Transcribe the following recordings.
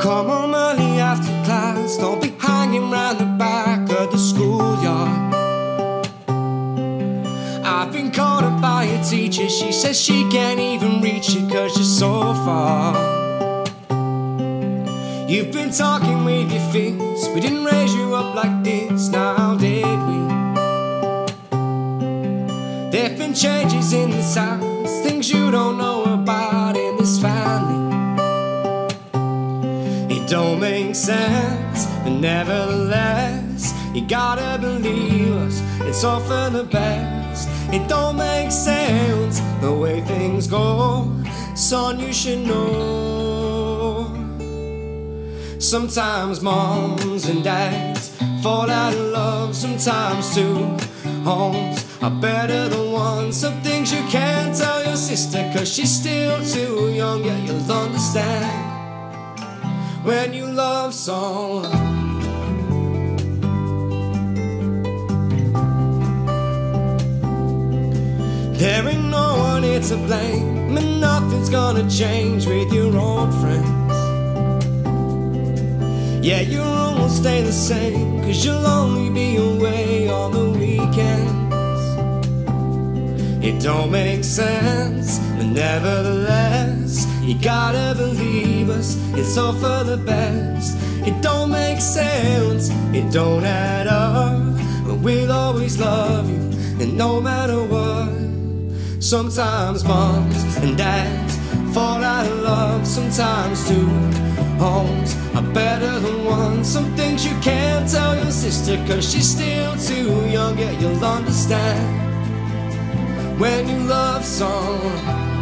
Come home early after class, don't be hanging round the back of the schoolyard. I've been called up by a teacher, she says she can't even reach you cause you're so far. You've been talking with your feet, we didn't raise you up like this, now did we? There've been changes in this house, things you don't know about don't make sense, but nevertheless, you gotta believe us, it's all for the best. It don't make sense the way things go, son, you should know. Sometimes moms and dads fall out of love, sometimes two homes are better than one. Some things you can't tell your sister, cause she's still too young, yeah, you'll understand when you love someone. There ain't no one here to blame, and nothing's gonna change with your old friends. Yeah, your room will stay the same, cause you'll only be away on the weekends. It don't make sense, but nevertheless, you gotta believe us, it's all for the best. It don't make sense, it don't add up, but we'll always love you, and no matter what. Sometimes moms and dads fall out of love. Sometimes two homes are better than one. Some things you can't tell your sister cause she's still too young. Yeah, you'll understand when you love someone.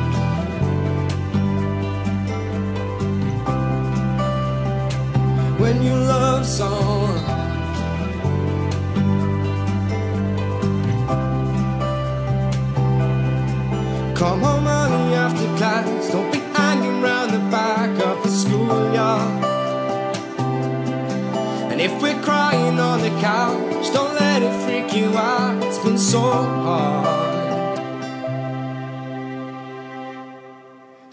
When you love someone. Come home early after class. Don't be hanging round the back of the schoolyard. And if we're crying on the couch, don't let it freak you out. It's been so hard.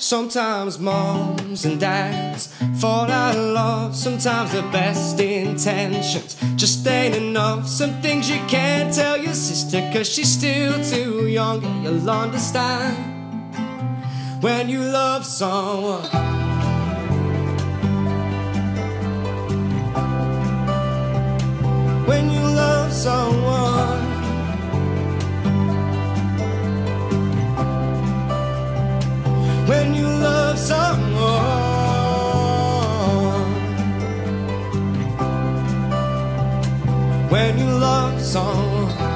Sometimes moms and dads fall out of love. Sometimes the best intentions just ain't enough. Some things you can't tell your sister cause she's still too young. You'll understand when you love someone. When you love someone. When you love someone.